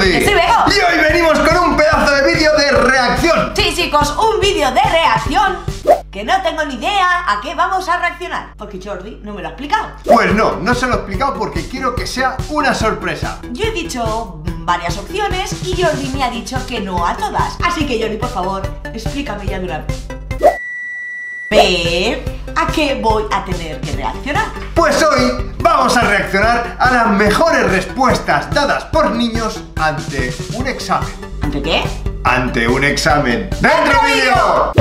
Jordi. Que soy Bego. Y hoy venimos con un pedazo de vídeo de reacción. Sí, chicos, un vídeo de reacción que no tengo ni idea a qué vamos a reaccionar. Porque Jordi no me lo ha explicado. Pues no, no se lo he explicado porque quiero que sea una sorpresa. Yo he dicho varias opciones y Jordi me ha dicho que no a todas. Así que Jordi, por favor, explícame ya de una vez. ¿A qué voy a tener que reaccionar? Pues hoy vamos a reaccionar a las mejores respuestas dadas por niños ante un examen. ¿Ante qué? Ante un examen. ¡Dentro vídeo!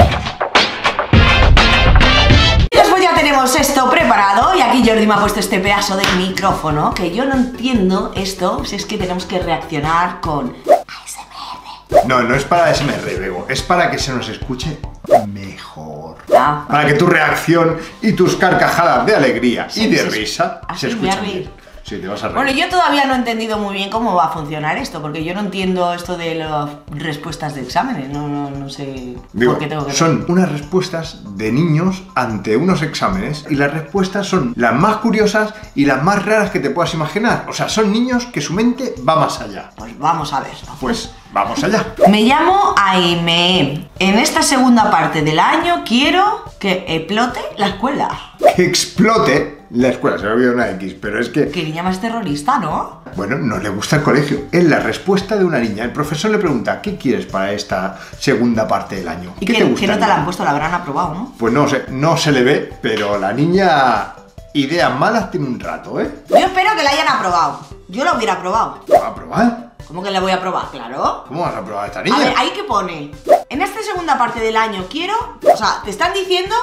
Y después ya tenemos esto preparado y aquí Jordi me ha puesto este pedazo de micrófono que yo no entiendo esto si es que tenemos que reaccionar con ASMR. No, no es para SMR, Bego, es para que se nos escuche mejor. Ah. Para que tu reacción y tus carcajadas de alegría y de risa se escuchen bien. Sí, te vas a reír. Bueno, yo todavía no he entendido muy bien cómo va a funcionar esto, porque yo no entiendo esto de las respuestas de exámenes, no, no, no sé Digo, por qué tengo que... son unas respuestas de niños ante unos exámenes y las respuestas son las más curiosas y las más raras que te puedas imaginar. O sea, son niños que su mente va más allá. Pues vamos a ver. Pues vamos allá. Me llamo Aime. En esta segunda parte del año quiero que explote la escuela. Que explote la escuela, se me ha olvidado una X, pero es que, Qué niña más terrorista, ¿no? bueno, no le gusta el colegio. Es la respuesta de una niña. El profesor le pregunta, ¿qué quieres para esta segunda parte del año? Y ¿Qué te gusta? nota la han puesto, la habrán aprobado, ¿no? Pues no sé, no se le ve, pero la niña ideas malas tiene un rato, ¿eh? Yo espero que la hayan aprobado. Yo la hubiera aprobado. ¿Va a probar? ¿Cómo que la voy a aprobar? Claro. ¿Cómo vas a probar a esta A niña? ver, ahí que pone. En esta segunda parte del año quiero. O sea, te están diciendo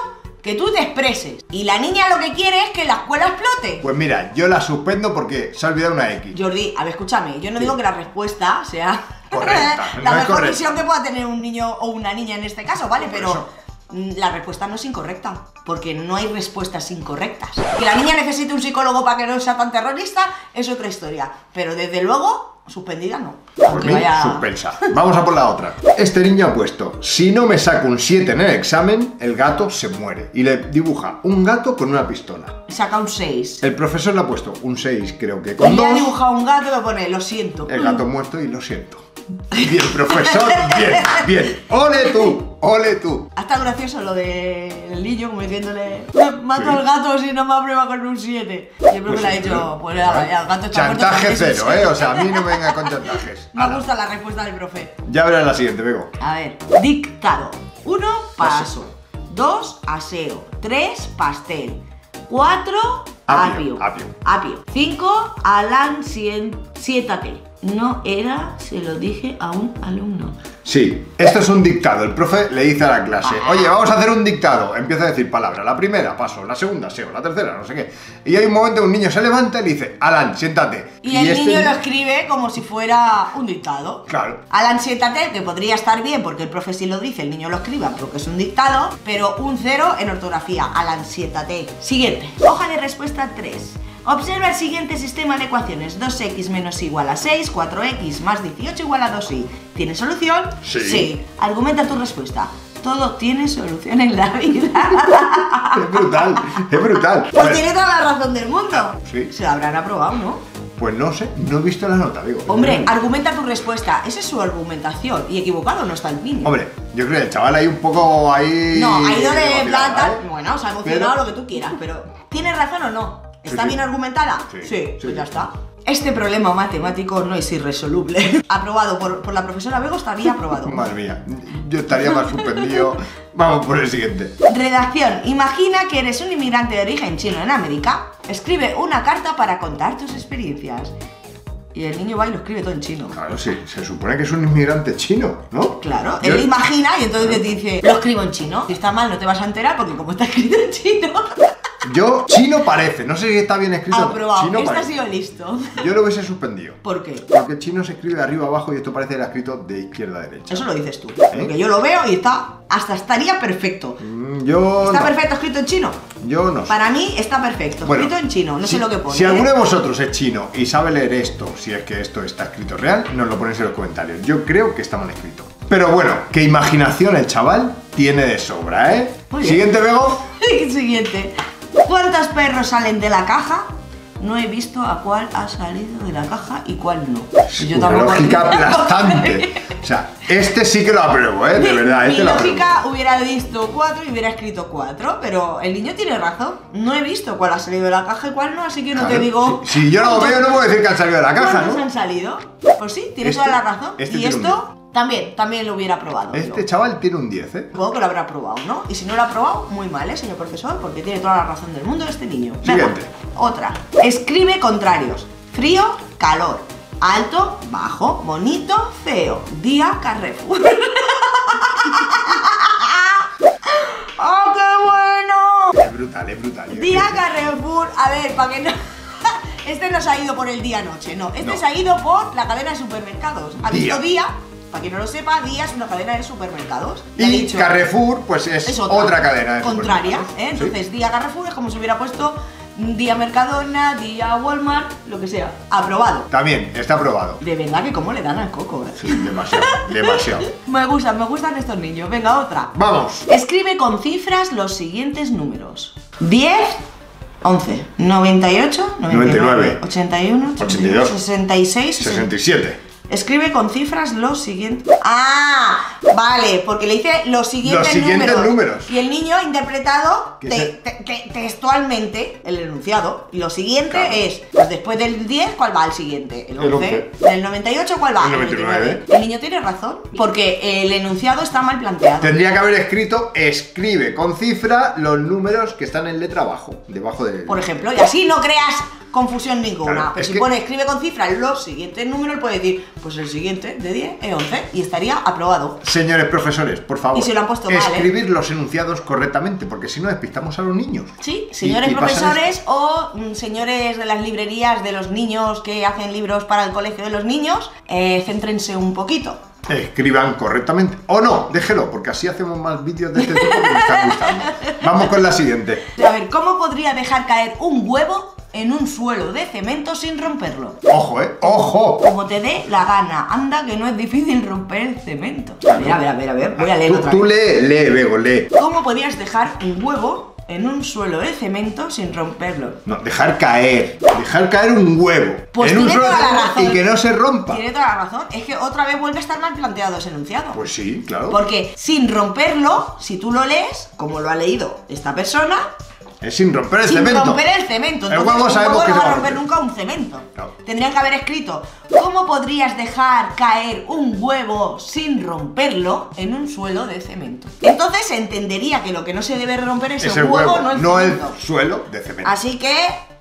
que tú te expreses. Y la niña lo que quiere es que la escuela explote. Pues mira, yo la suspendo porque se ha olvidado una X. Jordi, a ver, escúchame. Yo no Sí. digo que la respuesta sea. Correcta, la no mejor visión que pueda tener un niño o una niña en este caso, ¿vale? Pero. eso. mm, La respuesta no es incorrecta, porque no hay respuestas incorrectas. Que la niña necesite un psicólogo para que no sea tan terrorista es otra historia. Pero desde luego, suspendida no. Por mí, vaya- suspensa. Vamos a por la otra. Este niño ha puesto, si no me saco un 7 en el examen, el gato se muere. Y le dibuja un gato con una pistola. Saca un 6. El profesor le ha puesto un 6, creo que con Y le ha dos. dibujado un gato que pone, lo siento. El gato muerto y lo siento. Bien, profesor, bien, bien. Ole tú, ole tú. Ha estado gracioso lo del niño como diciéndole Mato Sí. al gato si no me aprueba con un 7 Y el profe Pues le ha dicho, pues el gato está Chantaje cero, ¿eh? siete". O sea, a mí no me venga con chantajes. Me Ala. gusta la respuesta del profe Ya verás la siguiente, Bego. A ver, dictado 1, paso 2, aseo 3, pastel 4, Apio, apio apio. Apio 5, Alan, siéntate No era, se lo dije a un alumno Sí, esto es un dictado. El profe le dice a la clase, Ah. oye, vamos a hacer un dictado. Empieza a decir palabras. La primera, paso. La segunda, seo. La tercera, no sé qué. Y hay un momento un niño se levanta y le dice, Alan, siéntate. Y, el este niño ni- lo escribe como si fuera un dictado. Claro. Alan, siéntate, que podría estar bien porque el profe sí lo dice, el niño lo escriba porque es un dictado, pero un cero en ortografía. Alan, siéntate. Siguiente. Hoja de respuesta 3. Observa el siguiente sistema de ecuaciones. 2x menos igual a 6, 4x más 18 igual a 2y. ¿Tiene solución? Sí. Argumenta tu respuesta. Todo tiene solución en la vida. Es brutal, es brutal. pues tiene toda la razón del mundo. Sí. Se lo habrán aprobado, ¿no? pues no sé, no he visto la nota, digo. Hombre, argumenta tu respuesta. Esa es su argumentación. Y equivocado no está el niño. Hombre, yo creo que el chaval ahí un poco ahí... No, ha ido de plata. ¿eh? Bueno, se ha emocionado Pero- lo que tú quieras, pero ¿tiene razón o no? ¿Está sí. bien argumentada? Sí, sí, sí. pues ya está. Este problema matemático no es irresoluble. aprobado por, por la profesora Bego, estaría aprobado. Madre mía, yo estaría más suspendido. Vamos por el siguiente. Redacción. Imagina que eres un inmigrante de origen chino en América. Escribe una carta para contar tus experiencias. Y el niño va y lo escribe todo en chino. Claro, sí, se supone que es un inmigrante chino, ¿no? Claro, Yo- él imagina y entonces te dice, lo escribo en chino. Si está mal no te vas a enterar porque como está escrito en chino, Yo, chino parece, no sé si está bien escrito. aprobado. Chino Este ha sido listo. Yo lo hubiese suspendido. ¿Por qué? Porque chino se escribe de arriba abajo y esto parece que era escrito de izquierda a derecha. Eso lo dices tú. Porque yo lo veo y está. Hasta estaría perfecto. Mm, Yo ¿Está no. perfecto escrito en chino? Yo no. Para mí está perfecto. Bueno, escrito en chino, no si, sé lo que pone. Si ¿eh? alguno de vosotros es chino y sabe leer esto, si es que esto está escrito real, nos lo ponéis en los comentarios. Yo creo que está mal escrito. Pero bueno, qué imaginación el chaval tiene de sobra, ¿eh? Siguiente, Bego. Siguiente. ¿Cuántos perros salen de la caja? no he visto a cuál ha salido de la caja y cuál no. Y Una lógica aplastante. O sea, este sí que lo apruebo, ¿eh? De verdad, Mi este apruebo. lógica hubiera visto 4 y hubiera escrito 4, pero el niño tiene razón. No he visto cuál ha salido de la caja y cuál no, así que no te digo. Si, si yo no lo veo, no puedo decir que han salido de la caja, ¿Cuántos ¿no? han salido? Pues sí, tiene Este- toda la razón. este y un esto también, también lo hubiera probado. yo. Este chaval tiene un 10, ¿eh? Supongo que lo habrá probado, ¿no? Y si no lo ha probado, muy mal, ¿eh, señor profesor? Porque tiene toda la razón del mundo este niño. Venga, Siguiente. otra. Escribe contrarios. Frío, calor. Alto, bajo, bonito, feo. Día, Carrefour. ¡Oh, qué bueno! Es brutal, es brutal. Día Carrefour. A ver, para que no... Este no se ha ido por el día-noche, no. Este No. se ha ido por la cadena de supermercados. Ha visto Día. Día, para quien no lo sepa, Día es una cadena de supermercados. Y dicho- Carrefour, pues es, es otra. cadena de contraria. ¿eh? Sí. Entonces, día Carrefour es como si hubiera puesto día Mercadona, día Walmart, lo que sea. Aprobado. También, está aprobado. De verdad que cómo le dan al coco, ¿eh? Sí, demasiado, demasiado. Me gustan, me gustan estos niños. Venga, otra. Vamos. Escribe con cifras los siguientes números. 10, 11, 98, 99, 99, 81, 82, 66, 67. Escribe con cifras los siguientes. ¡Ah! Vale, porque le dice los siguientes, Los siguientes números. Y el niño ha interpretado Que te- se- te- te- textualmente el enunciado. Y lo siguiente Claro. es, pues después del 10, ¿cuál va el siguiente? El El 11. 11. El 98, ¿cuál va? El 99. El niño tiene razón, porque el enunciado está mal planteado. Tendría que haber escrito escribe con cifra los números que están en letra abajo, debajo de. Por ejemplo, y así no creas confusión ninguna. Claro, Pero es si que- pone escribe con cifras los siguientes números, él puede decir, pues el siguiente de 10 es 11 y estaría aprobado. Señores profesores, por favor. Y si lo han puesto mal, ¿eh? Escribir los enunciados correctamente, porque si no despistamos a los niños. Sí, señores Y- y pasan profesores o mm, señores de las librerías de los niños que hacen libros para el colegio de los niños, eh, céntrense un poquito. Escriban correctamente. O no, déjelo, porque así hacemos más vídeos de este tipo que me están gustando. Vamos con la siguiente. A ver, ¿cómo podría dejar caer un huevo en un suelo de cemento sin romperlo? Ojo, eh. Ojo. Como te dé la gana, anda que no es difícil romper el cemento. A ver, a ver, a ver, a ver, voy a leer Tú, otra tú lee, lee, Bego, lee. ¿Cómo podías dejar un huevo en un suelo de cemento sin romperlo? No, dejar caer. Dejar caer un huevo. Pues en un tiene solo toda la razón. y que no se rompa. Tiene toda la razón, es que otra vez vuelve a estar mal planteado ese enunciado. Pues sí, claro. Porque sin romperlo, si tú lo lees, como lo ha leído esta persona, Es sin romper el sin cemento. romper el cemento. El huevo sabemos que no va a romper nunca un cemento. No. Tendrían que haber escrito, ¿cómo podrías dejar caer un huevo sin romperlo en un suelo de cemento? Entonces se entendería que lo que no se debe romper es, Es el huevo, huevo, no el no el suelo de cemento. Así que,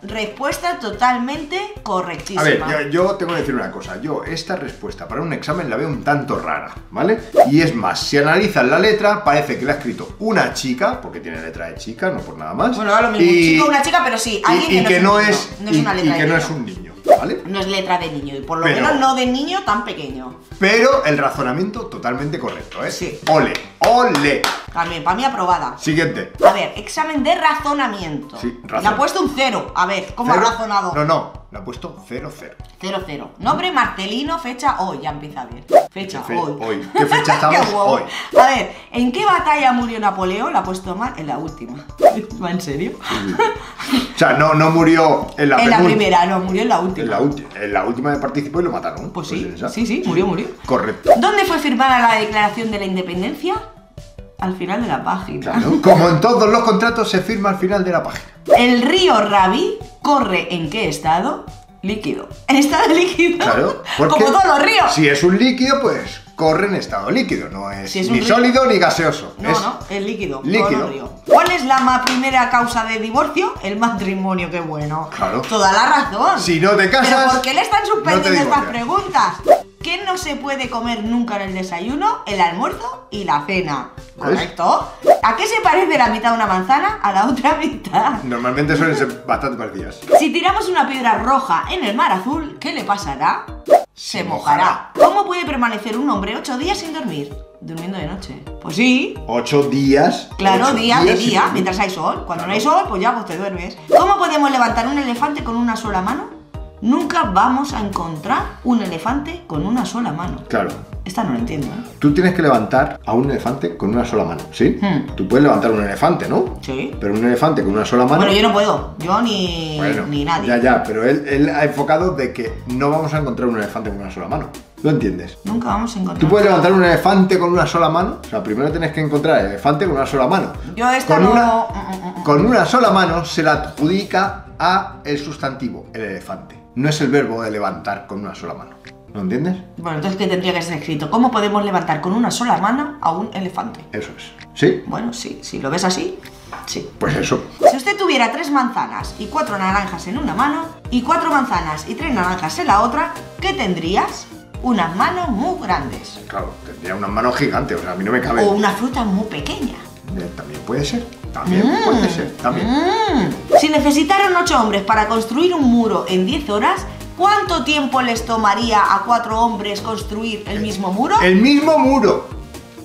respuesta totalmente correctísima. A ver, yo, yo tengo que decir una cosa. Yo esta respuesta para un examen la veo un tanto rara, ¿vale? Y es más, si analizas la letra, parece que la ha escrito una chica, porque tiene letra de chica, no por nada más. Bueno, ahora lo mismo, un chico o una chica, pero sí, alguien y que no es un es, niño, no es y- una letra y de que no niño. es un niño, ¿vale? No es letra de niño, y por lo Pero- menos no de niño tan pequeño. Pero el razonamiento totalmente correcto, ¿eh? Sí. Ole, ole. También, para mí aprobada. Siguiente. A ver, examen de razonamiento. Sí, Le ha puesto un cero. A ver, ¿cómo Cero- ha razonado? No, no, le ha puesto 0, 0. Cero, cero. Nombre Marcelino, fecha hoy. Ya empieza bien. Fecha ¿Qué fe- hoy. hoy? ¿Qué fecha estamos Qué hoy? A ver, ¿en qué batalla murió Napoleón? La ha puesto mal en la última. ¿Va en serio? O sea, no, no murió en la, en la primera, no, murió en la última. En la, ulti- en la última de participó y lo mataron. Pues en sí, esa. sí, sí, murió, murió. Correcto. ¿Dónde fue firmada la declaración de la independencia? Al final de la página. Claro. Como en todos los contratos se firma al final de la página. ¿El río Rabi corre en qué estado? Líquido. ¿En estado líquido? Claro. porque Como todos los ríos. Si es un líquido, pues corre en estado líquido. No es, Si es ni río- sólido ni gaseoso. No, es no, es líquido. líquido. ríos. ¿Cuál es la primera causa de divorcio? El matrimonio, qué bueno. Claro. Toda la razón. Si no te casas, ¿Pero por qué le están no suspendiendo te estas preguntas? ¿Qué no se puede comer nunca en el desayuno, el almuerzo y la cena? ¿Correcto? ¿A qué se parece la mitad de una manzana a la otra mitad? Normalmente suelen ser bastante parecidas. Si tiramos una piedra roja en el mar azul, ¿qué le pasará? Se Se mojará. ¿Cómo puede permanecer un hombre ocho días sin dormir? Durmiendo de noche. Pues sí. Ocho días. Claro, ocho día de días día, mientras hay sol. Cuando no hay sol, pues ya pues te duermes. ¿Cómo podemos levantar un elefante con una sola mano? Nunca vamos a encontrar un elefante con una sola mano. Claro. Esta no la entiendo, ¿eh? Tú tienes que levantar a un elefante con una sola mano, ¿sí? Hmm. Tú puedes levantar un elefante, ¿no? Sí. Pero un elefante con una sola mano. Bueno, yo no puedo. Yo ni, Bueno, ni nadie. Ya, ya, pero él, él ha enfocado de que no vamos a encontrar un elefante con una sola mano. ¿Lo entiendes? Nunca vamos a encontrar. Tú puedes levantar un elefante con una sola mano. O sea, primero tienes que encontrar el elefante con una sola mano. Yo esta con no- Una, con una sola mano se la adjudica a el sustantivo, el elefante. No es el verbo de levantar con una sola mano. ¿Lo entiendes? Bueno, entonces, ¿qué tendría que ser escrito? ¿Cómo podemos levantar con una sola mano a un elefante? Eso es. ¿Sí? Bueno, sí, si lo ves así, sí. Pues eso. Si usted tuviera tres manzanas y cuatro naranjas en una mano y cuatro manzanas y tres naranjas en la otra, ¿qué tendrías? Unas manos muy grandes. Claro, tendría unas manos gigantes, o sea, a mí no me cabe. O una fruta muy pequeña. Eh, También puede ser. También puede ser. También. Mm. Si necesitaran ocho hombres para construir un muro en 10 horas, ¿cuánto tiempo les tomaría a cuatro hombres construir el mismo muro? El mismo muro.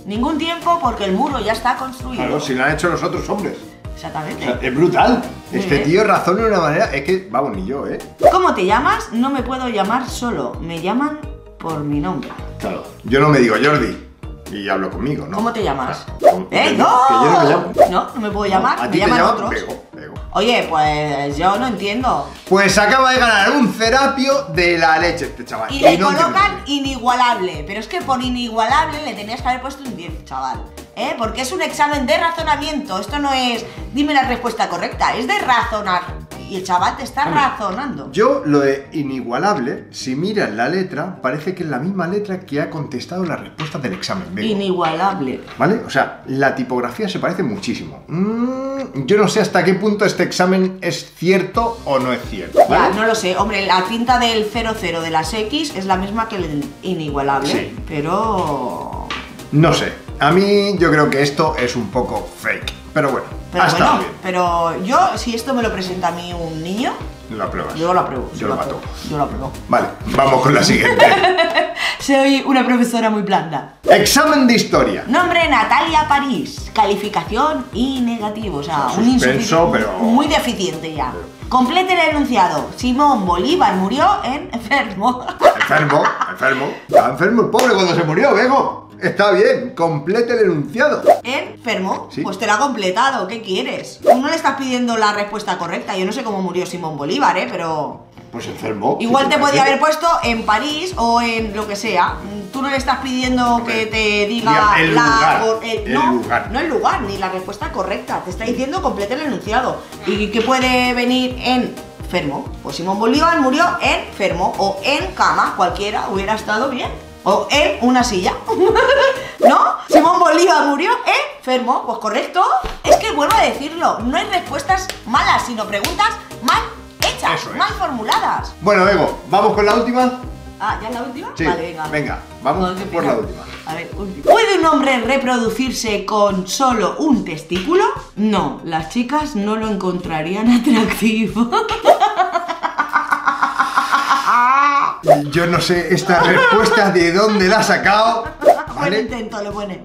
Ningún tiempo porque el muro ya está construido. Claro, si lo han hecho los otros hombres. O Exactamente. sea, es brutal. Este tío razona de una manera. Es que, vamos, ni yo, ¿eh? ¿Cómo te llamas? No me puedo llamar solo, me llaman por mi nombre. Claro. Yo no me digo Jordi y hablo conmigo, ¿no? ¿Cómo te llamas? ¿Eh? ¡No! que yo no me llamo. No, no me puedo llamar, A me ti te llaman llaman otros. Bego. Oye, pues yo no entiendo. Pues acaba de ganar un cerapio de la leche este chaval. Y le no colocan inigualable. Pero es que por inigualable le tenías que haber puesto un 10, chaval. ¿Eh? Porque es un examen de razonamiento. Esto no es dime la respuesta correcta, es de razonar. Y el chaval te está razonando. Yo lo de inigualable, si miras la letra, parece que es la misma letra que ha contestado la respuesta del examen. Bego. Inigualable. ¿Vale? O sea, la tipografía se parece muchísimo. Mm, yo no sé hasta qué punto este examen es cierto o no es cierto. No lo sé. Hombre, la pinta del 00 de las X es la misma que el inigualable. Sí. Pero. No sé. A mí yo creo que esto es un poco fake. Pero bueno, Pero estado bueno, pero yo, si esto me lo presenta a mí un niño, bien. Lo apruebas. yo lo apruebo. Yo lo mato. apruebo, Yo lo apruebo. Vale, vamos con la siguiente. Soy una profesora muy blanda. examen de historia. Nombre Natalia París. Calificación y negativo. O sea, un suspenso, insufici- pero- Muy deficiente ya. Complete el enunciado. Simón Bolívar murió en enfermo. Enfermo, enfermo. Estaba enfermo el pobre cuando se murió, Bego. Está bien, complete el enunciado. ¿Enfermo? Sí. Pues te lo ha completado. ¿Qué quieres? Tú no le estás pidiendo la respuesta correcta. Yo no sé cómo murió Simón Bolívar, ¿eh? Pero. Pues enfermo. Igual ¿Sí te podía haber puesto en París o en lo que sea. Tú no le estás pidiendo que te diga el la lugar, el- el no, lugar. no el lugar, ni la respuesta correcta. Te está diciendo complete el enunciado. ¿Y qué puede venir en enfermo? Pues Simón Bolívar murió enfermo o en cama, cualquiera hubiera estado bien. O en una silla. ¿No? Simón Bolívar murió enfermo. Pues correcto. Es que vuelvo a decirlo, no hay respuestas malas, sino preguntas mal hechas, es. mal formuladas. Bueno, Bego, vamos con la última. Ah, ¿ya es la última? Sí, Vale, venga. venga, vamos qué por la última. A ver, última. ¿Puede un hombre reproducirse con solo un testículo? No, las chicas no lo encontrarían atractivo. Yo no sé esta respuesta de dónde la ha sacado. Buen ¿Vale? intento, le pone.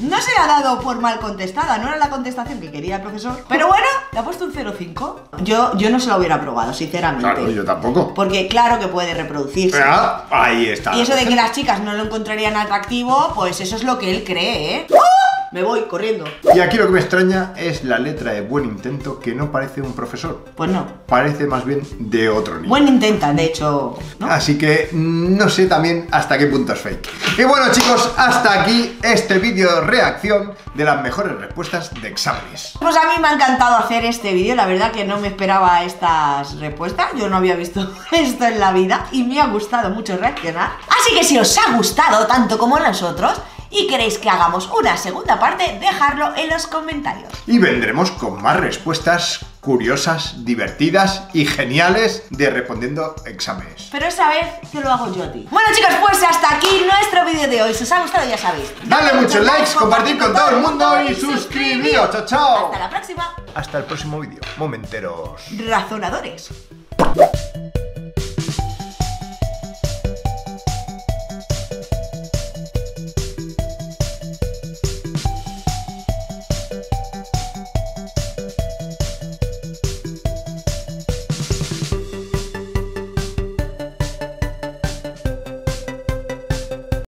No se la ha dado por mal contestada, no era la contestación que quería el profesor. Pero bueno, le ha puesto un 0,5. Yo, yo no se lo hubiera aprobado, sinceramente. Claro, yo tampoco. Porque claro que puede reproducirse. Ah, ahí está. Y eso de que las chicas no lo encontrarían atractivo, pues eso es lo que él cree, ¿eh? ¡Ah! Me voy corriendo. Y aquí lo que me extraña es la letra de buen intento que no parece un profesor. Pues no. Parece más bien de otro niño. Buen intenta, de hecho, ¿no? Así que mm, no sé también hasta qué punto es fake. Y bueno chicos, hasta aquí este vídeo de reacción de las mejores respuestas de exámenes. Pues a mí me ha encantado hacer este vídeo, la verdad que no me esperaba estas respuestas, yo no había visto esto en la vida y me ha gustado mucho reaccionar. Así que si os ha gustado tanto como a nosotros y queréis que hagamos una segunda parte, dejadlo en los comentarios. Y vendremos con más respuestas curiosas, divertidas y geniales de respondiendo exámenes. Pero esta vez te lo hago yo a ti. Bueno chicos, pues hasta aquí nuestro vídeo de hoy. Si os ha gustado ya sabéis. Dale muchos likes, compartir con todo el mundo y suscribiros. Chao, chao. Hasta la próxima. Hasta el próximo vídeo. Momenteros. Razonadores.